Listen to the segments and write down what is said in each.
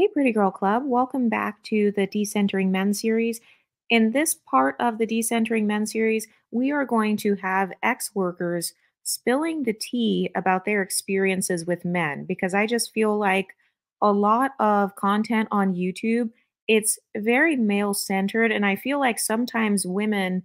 Hey, Pretty Girl Club. Welcome back to the Decentering Men series. In this part of the Decentering Men series, we are going to have ex workers spilling the tea about their experiences with men because I just feel like a lot of content on YouTube, it's very male centered. And I feel like sometimes women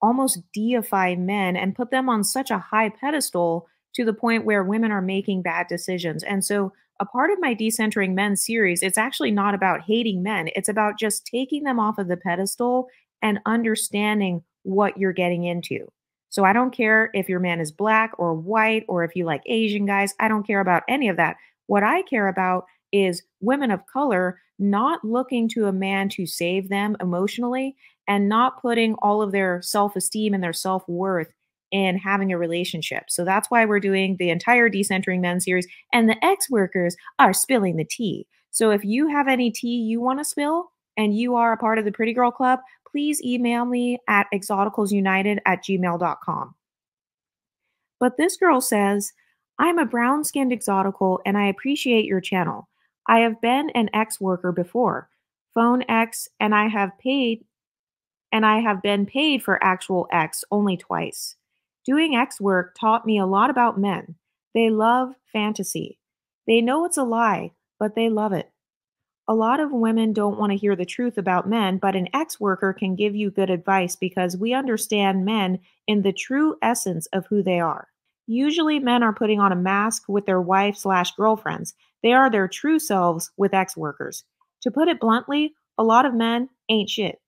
almost deify men and put them on such a high pedestal to the point where women are making bad decisions. And so, a part of my Decentering Men series, it's actually not about hating men, it's about just taking them off of the pedestal and understanding what you're getting into. So, I don't care if your man is black or white or if you like Asian guys, I don't care about any of that. What I care about is women of color not looking to a man to save them emotionally and not putting all of their self esteem and their self worth in having a relationship. So that's why we're doing the entire Decentering Men series. And the ex workers are spilling the tea. So if you have any tea you want to spill and you are a part of the Pretty Girl Club, please email me at exoticalsunited at gmail.com. But this girl says, I'm a brown skinned exotical and I appreciate your channel. I have been an ex worker before, phone ex, and I have paid and I have been paid for actual X only twice. Doing X work taught me a lot about men. They love fantasy. They know it's a lie, but they love it. A lot of women don't want to hear the truth about men, but an ex worker can give you good advice because we understand men in the true essence of who they are. Usually, men are putting on a mask with their wife slash girlfriends. They are their true selves with ex workers. To put it bluntly, a lot of men ain't shit.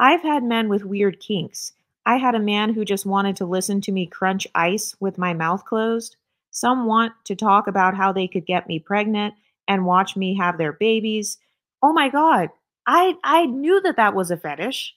I've had men with weird kinks. I had a man who just wanted to listen to me crunch ice with my mouth closed. Some want to talk about how they could get me pregnant and watch me have their babies. Oh my god, I I knew that that was a fetish.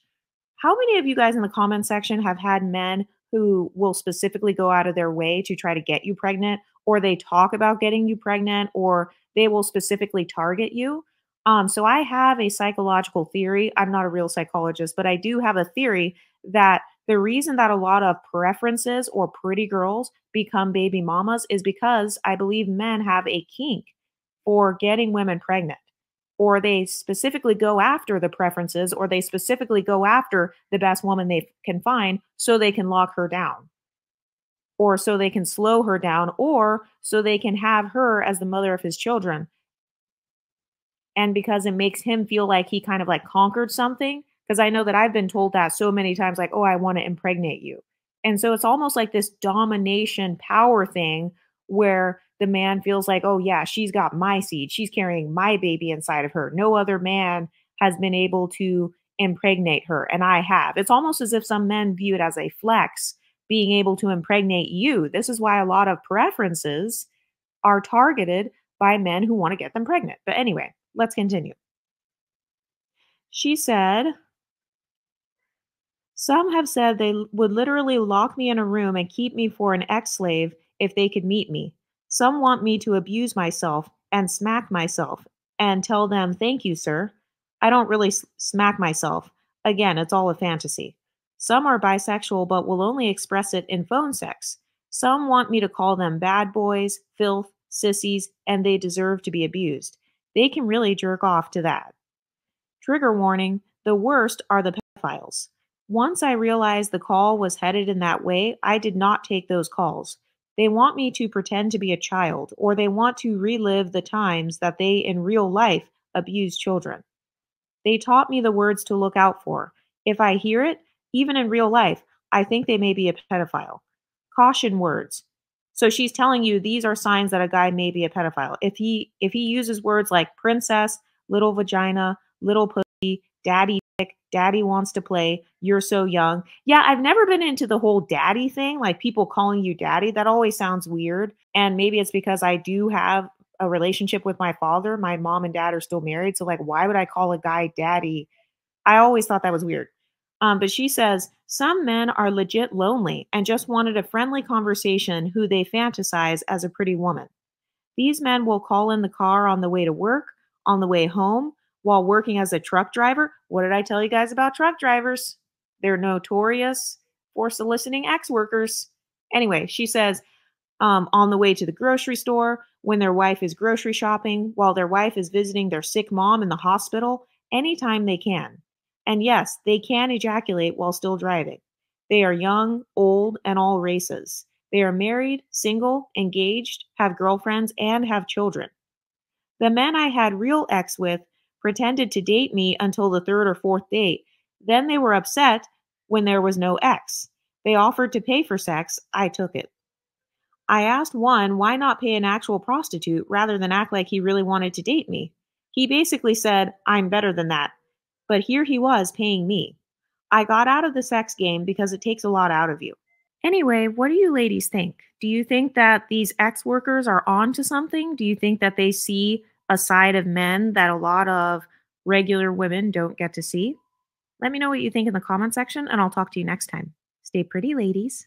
How many of you guys in the comment section have had men who will specifically go out of their way to try to get you pregnant or they talk about getting you pregnant or they will specifically target you? Um, so I have a psychological theory. I'm not a real psychologist, but I do have a theory that the reason that a lot of preferences or pretty girls become baby mamas is because I believe men have a kink for getting women pregnant. Or they specifically go after the preferences, or they specifically go after the best woman they can find so they can lock her down, or so they can slow her down, or so they can have her as the mother of his children and because it makes him feel like he kind of like conquered something because i know that i've been told that so many times like oh i want to impregnate you. And so it's almost like this domination power thing where the man feels like oh yeah she's got my seed. She's carrying my baby inside of her. No other man has been able to impregnate her and i have. It's almost as if some men view it as a flex being able to impregnate you. This is why a lot of preferences are targeted by men who want to get them pregnant. But anyway Let's continue. She said, Some have said they would literally lock me in a room and keep me for an ex slave if they could meet me. Some want me to abuse myself and smack myself and tell them, Thank you, sir. I don't really smack myself. Again, it's all a fantasy. Some are bisexual but will only express it in phone sex. Some want me to call them bad boys, filth, sissies, and they deserve to be abused they can really jerk off to that. Trigger warning the worst are the pedophiles. Once I realized the call was headed in that way, I did not take those calls. They want me to pretend to be a child, or they want to relive the times that they in real life abuse children. They taught me the words to look out for. If I hear it, even in real life, I think they may be a pedophile. Caution words so she's telling you these are signs that a guy may be a pedophile. If he if he uses words like princess, little vagina, little pussy, daddy daddy wants to play, you're so young. Yeah, I've never been into the whole daddy thing, like people calling you daddy. That always sounds weird. And maybe it's because I do have a relationship with my father. My mom and dad are still married, so like why would I call a guy daddy? I always thought that was weird. Um, but she says some men are legit lonely and just wanted a friendly conversation who they fantasize as a pretty woman. These men will call in the car on the way to work, on the way home, while working as a truck driver. What did I tell you guys about truck drivers? They're notorious for soliciting ex workers. Anyway, she says, um, on the way to the grocery store, when their wife is grocery shopping, while their wife is visiting their sick mom in the hospital, anytime they can. And yes, they can ejaculate while still driving. They are young, old, and all races. They are married, single, engaged, have girlfriends, and have children. The men I had real ex with pretended to date me until the third or fourth date. Then they were upset when there was no ex. They offered to pay for sex. I took it. I asked one why not pay an actual prostitute rather than act like he really wanted to date me. He basically said, I'm better than that. But here he was paying me. I got out of the sex game because it takes a lot out of you. Anyway, what do you ladies think? Do you think that these ex workers are on to something? Do you think that they see a side of men that a lot of regular women don't get to see? Let me know what you think in the comment section, and I'll talk to you next time. Stay pretty, ladies.